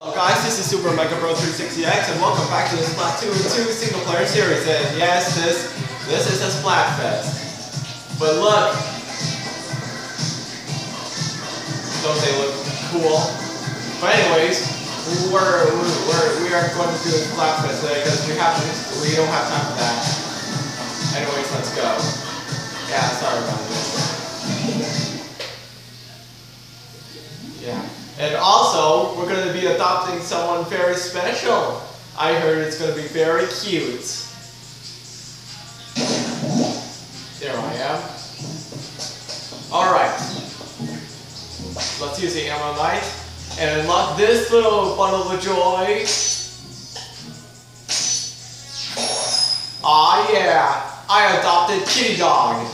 Hello guys, this is Super Mega Bro 360X and welcome back to the Splatoon 2 single player series. And yes, this this is a Splatfest. But look, don't they look cool? But anyways, we're, we're we are going to do a Splatfest today because we have to, we don't have time for that. Anyways, let's go. Yeah, sorry about this. Yeah. And also, we're going to be adopting someone very special. I heard it's going to be very cute. There I am. Alright. Let's use the ammo knight and unlock this little bundle of joy. Ah yeah, I adopted Kitty Dog.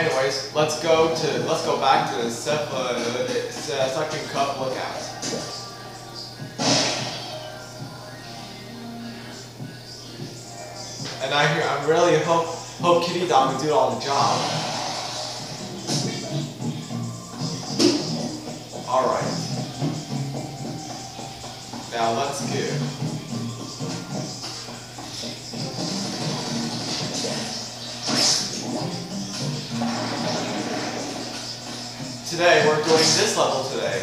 Anyways, let's go to let's go back to the Sep uh, suction cup lookout. And I hear I really hope hope Kitty Dog will do all the job. Alright. Now let's go. Today we're doing this level today.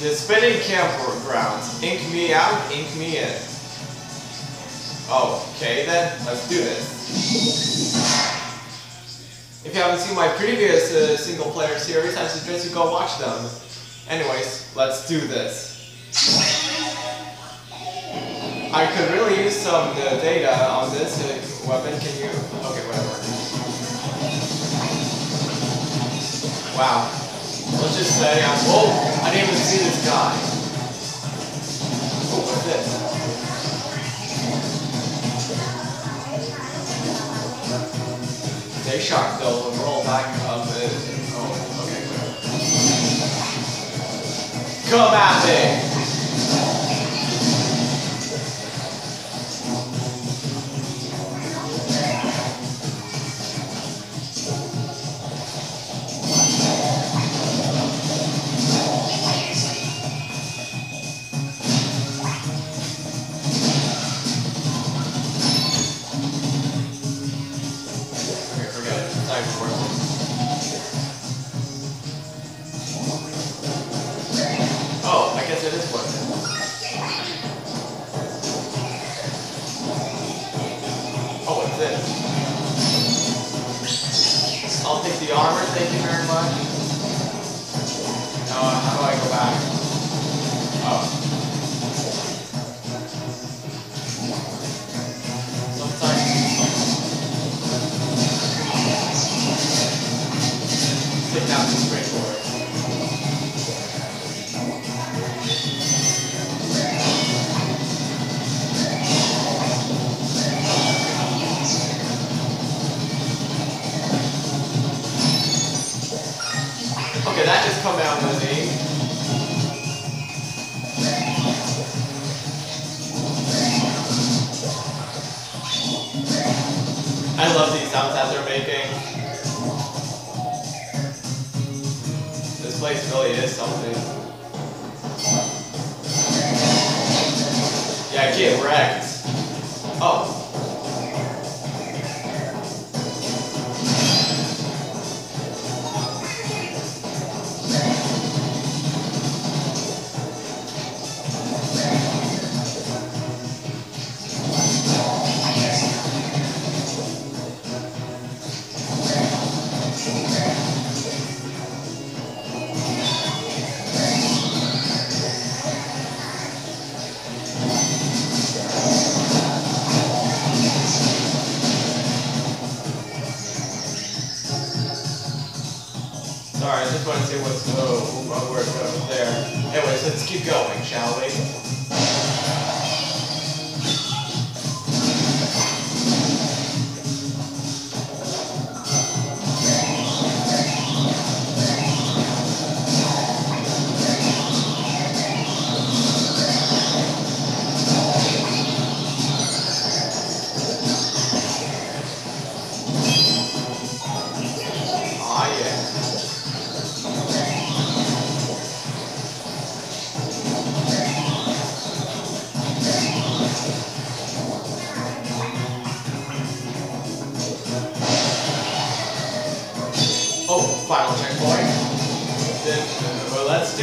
The spinning campgrounds. Ink me out, ink me in. Okay then, let's do this. If you haven't seen my previous uh, single player series, I suggest you go watch them. Anyways, let's do this. I could really use some uh, data on this uh, weapon. Can you? Okay, whatever. Wow. Let's just say I'm. Oh, I didn't even see this guy. Oh, what's this? They shark though will roll back up it. Oh, okay. Come at me! I love these sounds that they're making. This place really is something. Just want to see what's oh, where it goes there. Anyways, let's keep going, shall we?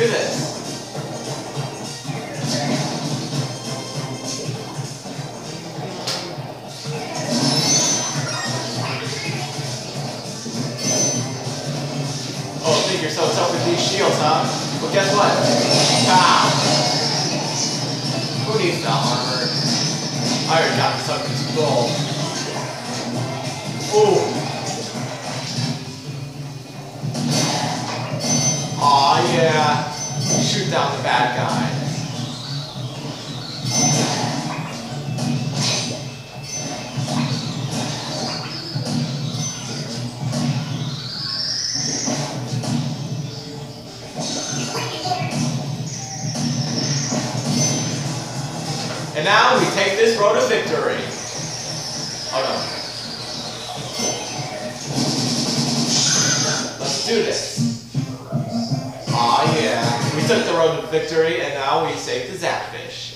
Do this. Oh, think you're so tough with these shields, huh? Well, guess what? Pow! Who needs the armor? I already got this under control. Ooh. Aw, yeah. Shoot down the bad guy. And now we take this road to victory. Oh no. Let's do this. Aw yeah. We took the road to victory and now we save the Zapfish.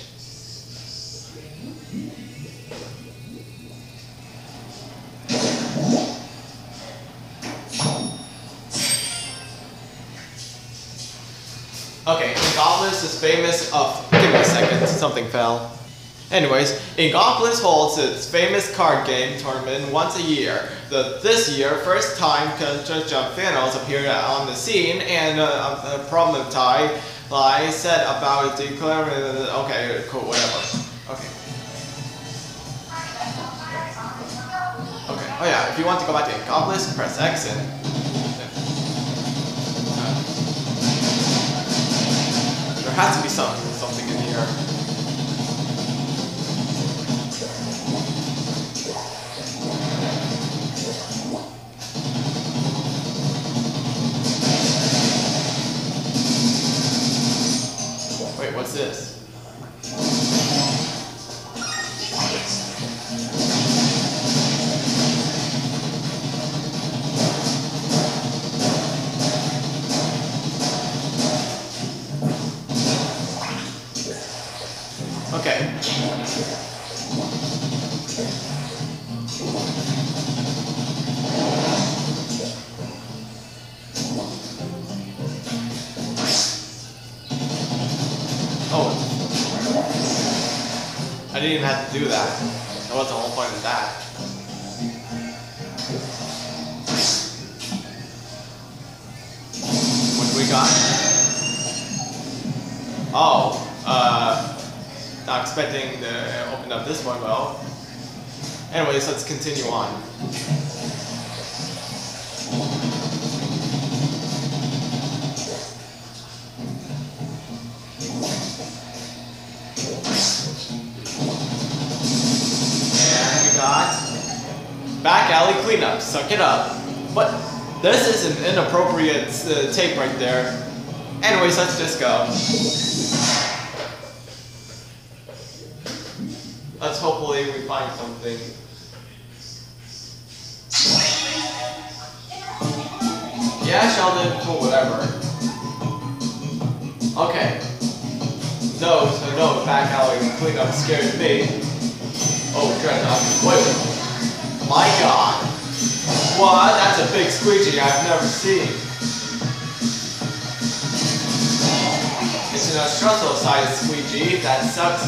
Okay, Inkopolis is famous of. Give me a second, something fell. Anyways, Inkopolis holds its famous card game tournament once a year. The, this year, first time Jump Thanos appeared on the scene, and uh, a prominent tie lie said about declaring. Okay, cool, whatever. Okay. Okay. Oh yeah, if you want to go back to Inkopolis, press X and. There has to be some something in here. Wait, Oh. I didn't even have to do that. That was the whole point of that. What do we got? Oh, uh, not expecting to open up this one, well. Anyways, let's continue on. Alley. Suck it up. But this is an inappropriate uh, tape right there. Anyways, let's just go. Let's hopefully we find something. Yeah, Sheldon, cool, whatever. Okay. No, so no, back alley cleanup scares me. Oh, Dreadnought. Wait. My god. What? That's a big squeegee I've never seen. It's an stressful sized squeegee. That sucks.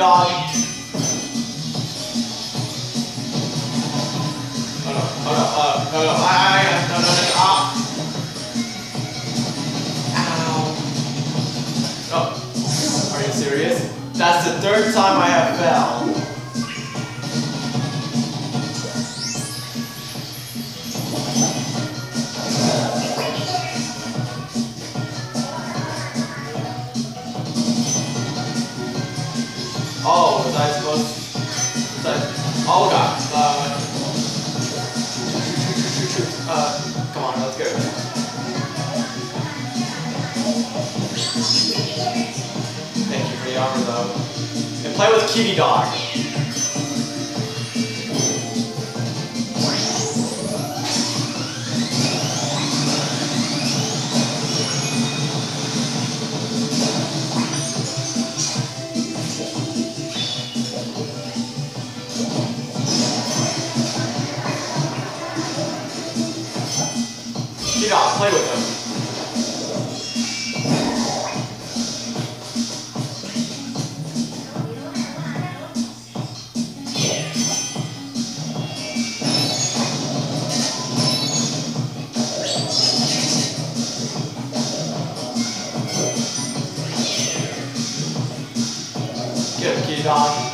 Dog. Oh no, oh no, uh, no, no, I, I, no, no, no, ah. Oh, are you serious? That's the third time I have fell. Oh, was I supposed? Was I? Oh god. Uh. Uh. Come on, let's go. Thank you for the armor though. And play with Kitty Dog. Jovem.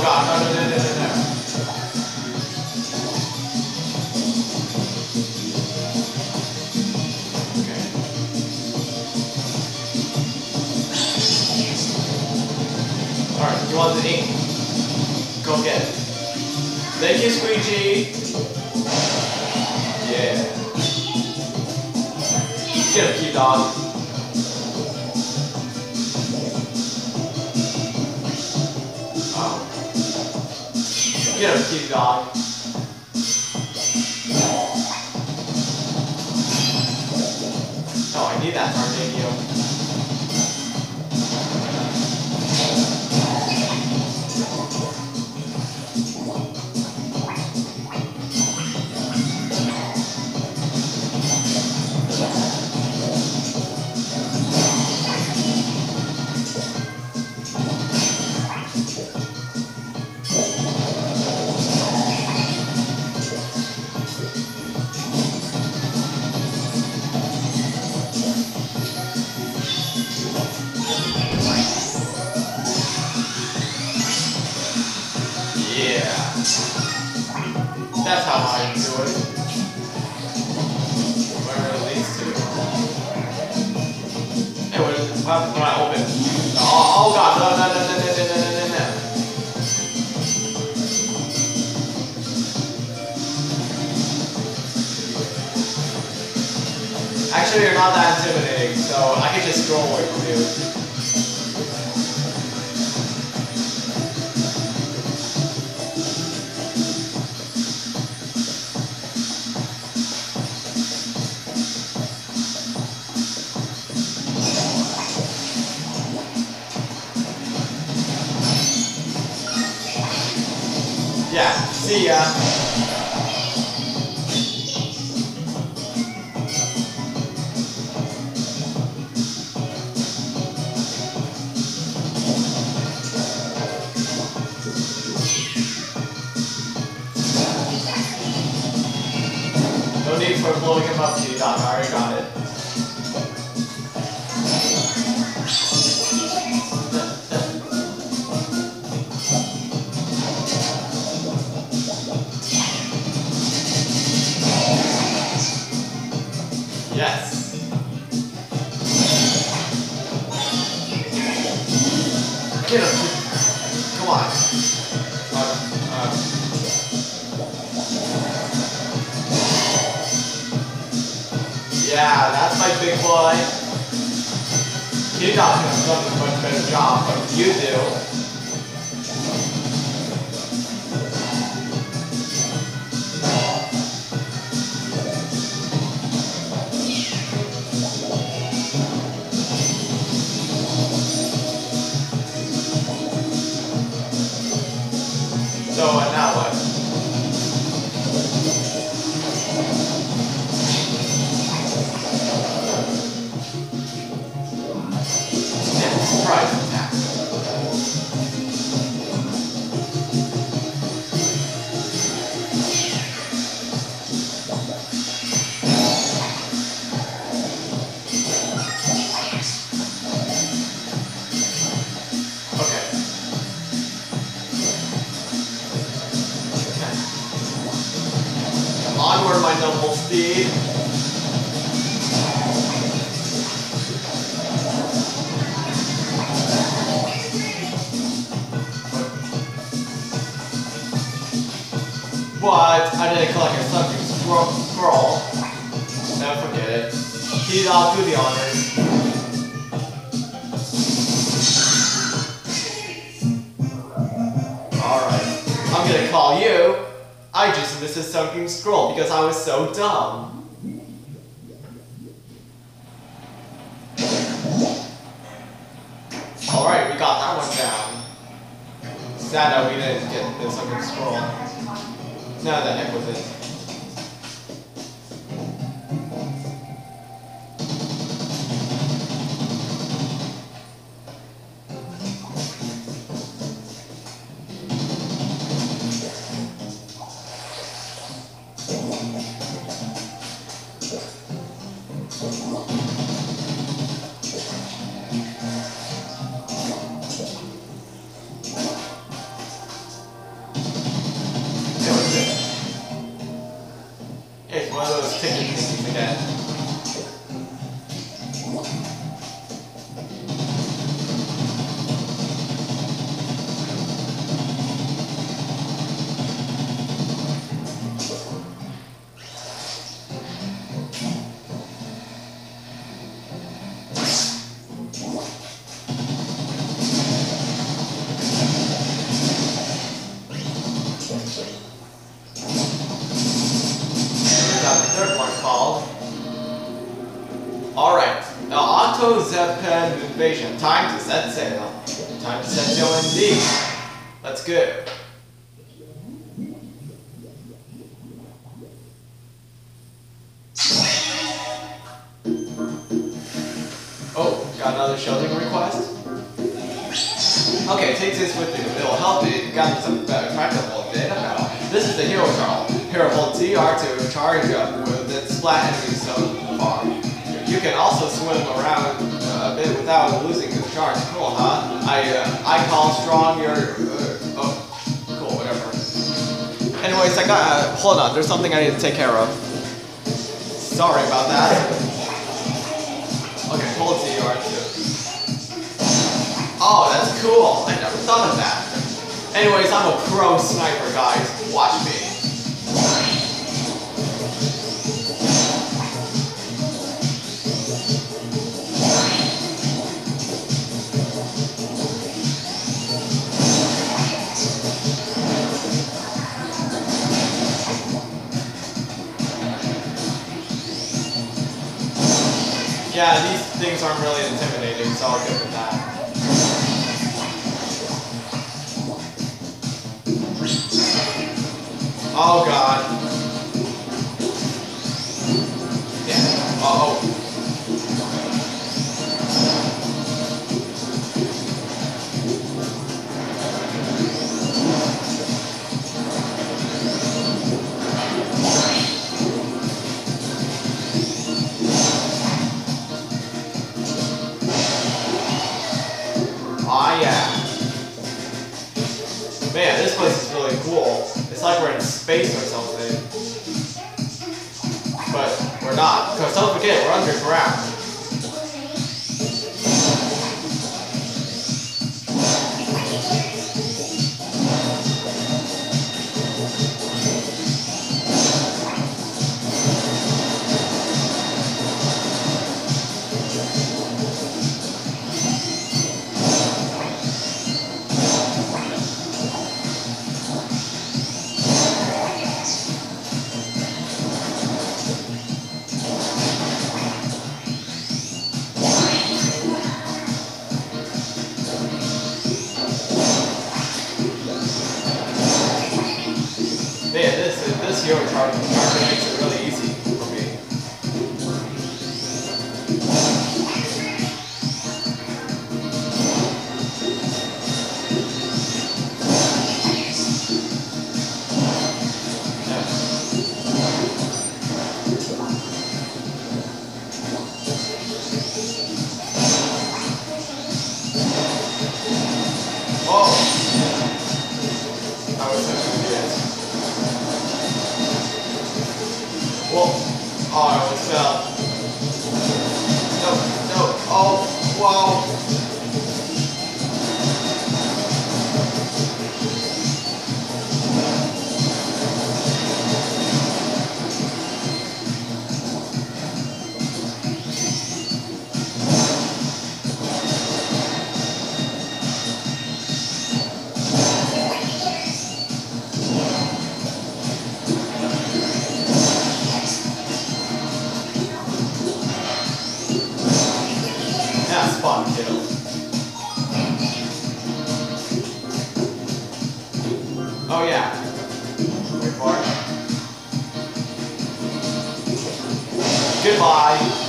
God, no, no, no, no, no. Alright, you want the ink? Go get it. Thank you, Squeegee. Yeah. Get him, key dog. Get Thank you, dog. Oh, I need that for our. Yeah. Yes. Get him. Come on. Yeah, that's my big boy. Not gonna done a much better job, but you do. Scroll because I was so dumb. Alright, we got that one down. Sad that we didn't get the sunken scroll. No, the heck it. It Time to set sail. Time to set sail indeed. Let's go. Oh, got another shelving request? Okay, take this with you. It'll help you gather some uh, practical data now. This is the Hero Charl. Hero Hold ZR to charge up with its splat enemies so far. You can also swim around uh, a bit without losing the charge. Cool, huh? I uh, I call strong your. Uh, oh, cool, whatever. Anyways, I got. Uh, hold on, there's something I need to take care of. Sorry about that. Okay, hold ZR too. Oh, that's cool. I never thought of that. Anyways, I'm a pro sniper, guys. Watch me. Yeah, these things aren't really intimidating, so I'll give it that. Oh god. Goodbye.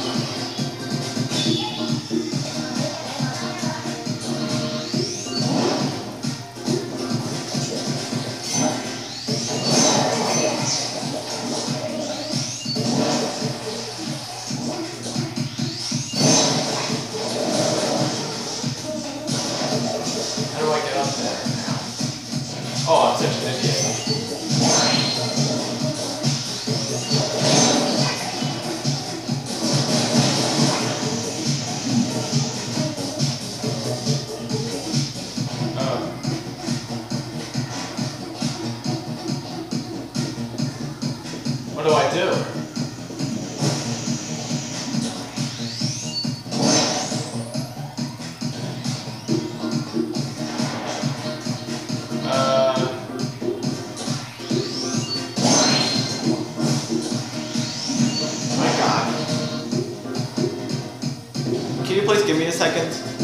Second?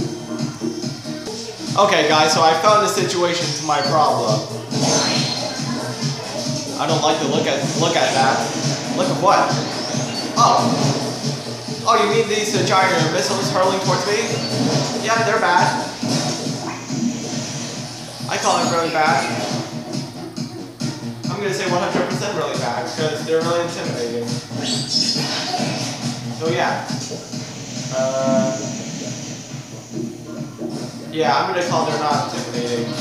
Okay, guys, so I found a situation to my problem. I don't like to look at look at that. Look at what? Oh. Oh, you mean these uh, giant missiles hurling towards me? Yeah, they're bad. I call it really bad. I'm gonna say 100% really bad because they're really intimidating. So yeah. Uh, yeah, I'm gonna call they're not intimidating.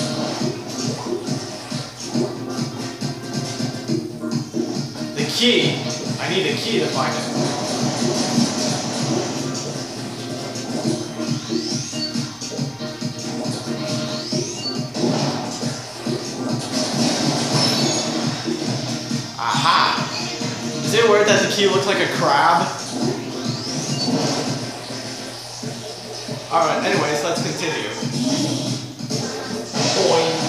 The key. I need a key to find it. Aha! Is it weird that the key looks like a crab? Alright, anyways, let's continue. Boing.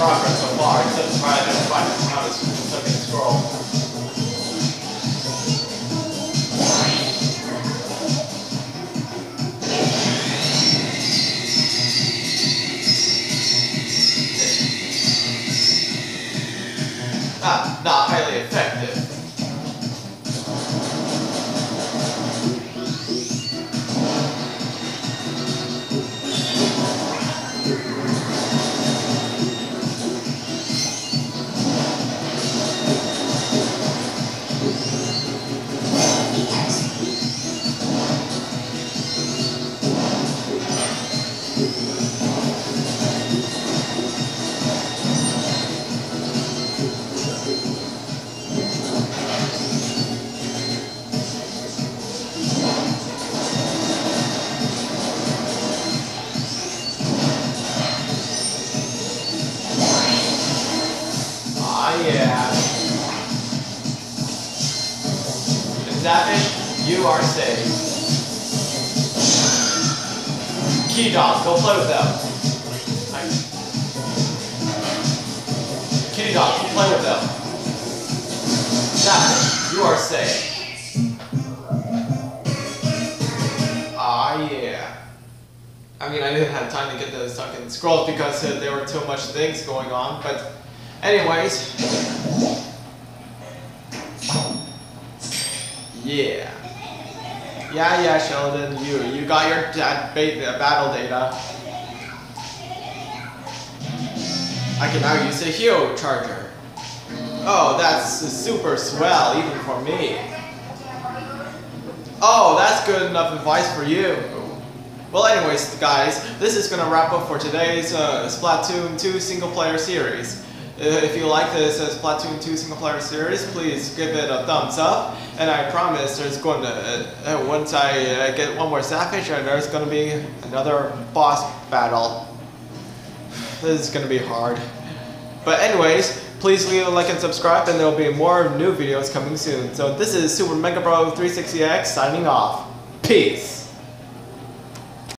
Progress so far, except for I just find how to fucking scroll. Are safe. Key Dog, go play with them. Kitty Dog, play with them. Savage, you are safe. Ah, yeah. I mean, I didn't have time to get those fucking scrolls because uh, there were too much things going on, but anyways. Yeah. Yeah, yeah, Sheldon, you you got your battle data. I can now use a hero charger. Oh, that's super swell, even for me. Oh, that's good enough advice for you. Well, anyways, guys, this is gonna wrap up for today's uh, Splatoon 2 single player series. Uh, if you like this uh, Splatoon 2 single player series, please give it a thumbs up. And I promise there's going to, uh, uh, once I uh, get one more Savage, uh, there's gonna be another boss battle. This is gonna be hard. But anyways, please leave a like and subscribe and there'll be more new videos coming soon. So this is Super Mega Bro 360X signing off. Peace!